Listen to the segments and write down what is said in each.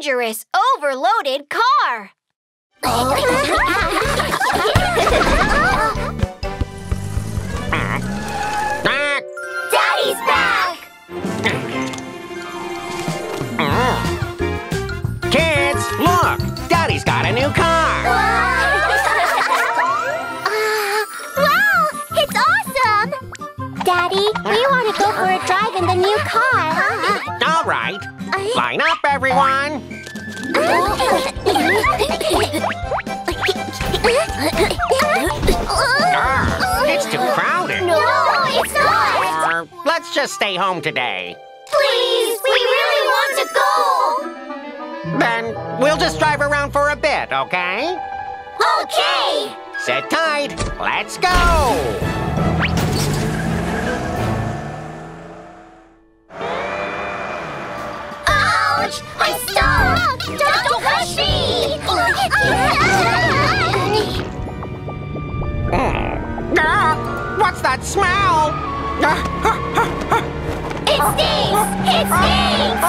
dangerous, overloaded car. Daddy's back! Kids, look! Daddy's got a new car! wow, it's awesome! Daddy, we want to go for a drive in the new car. All right. Line up, everyone! Ah, it's too crowded. No, it's not! Uh, let's just stay home today. Please, we really want to go! Then we'll just drive around for a bit, okay? Okay! Sit tight. Let's go! Ouch! I'm stuck! Don't push me! Ah, what's that smell? It stinks! It stinks!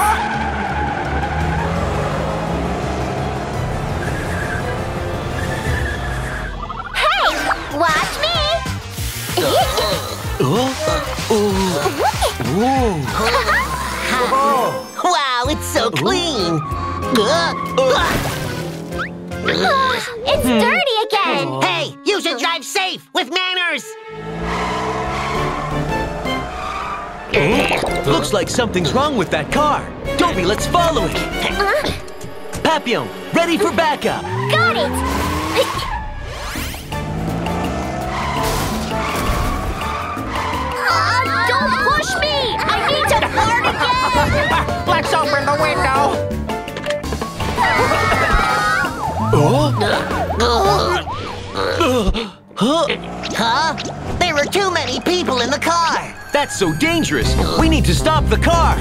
Hey! Watch me! Wow, it's so clean. It's hmm. dirty again! Oh. Hey, you should drive safe with manners. Hmm? Looks like something's wrong with that car. Toby, let's follow it. Papillon, ready for backup. Got it! Huh? There are too many people in the car. That's so dangerous. We need to stop the car.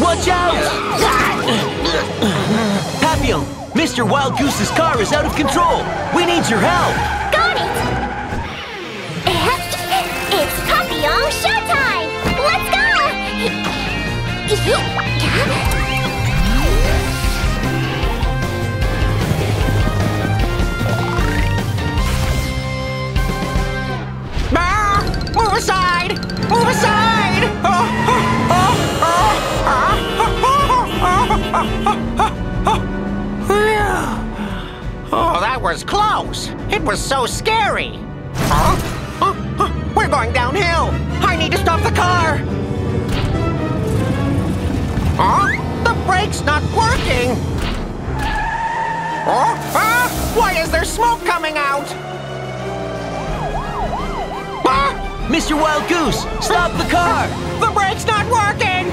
Watch out! Papillon, Mr. Wild Goose's car is out of control. We need your help. Got was close. It was so scary. Huh? Huh? Huh? We're going downhill. I need to stop the car. Huh? The brake's not working. Oh, ah! Why is there smoke coming out? Ah! Mr. Wild Goose, stop the car. The brake's not working!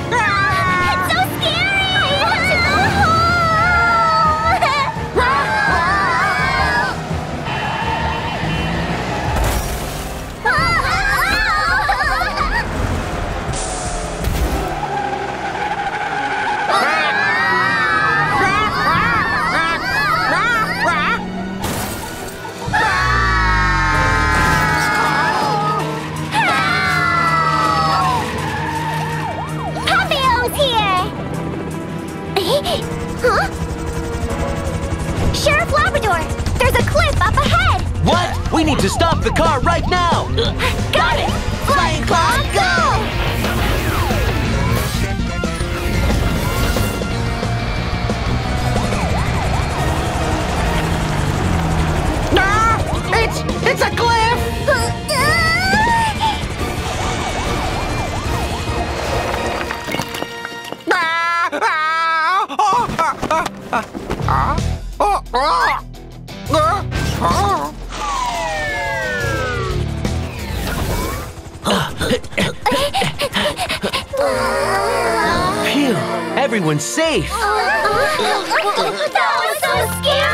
It's a cliff! Phew, everyone's safe. that was so scary!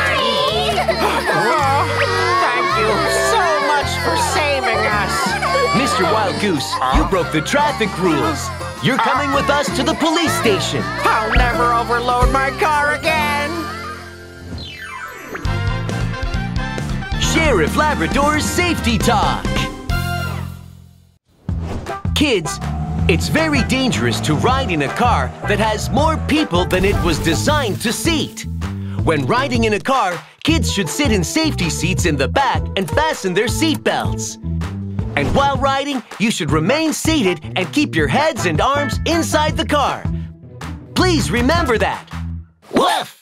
Mr. Wild Goose, you broke the traffic rules. You're coming with us to the police station. I'll never overload my car again. Sheriff Labrador's Safety Talk. Kids, it's very dangerous to ride in a car that has more people than it was designed to seat. When riding in a car, kids should sit in safety seats in the back and fasten their seat belts. And while riding, you should remain seated and keep your heads and arms inside the car. Please remember that. Woof!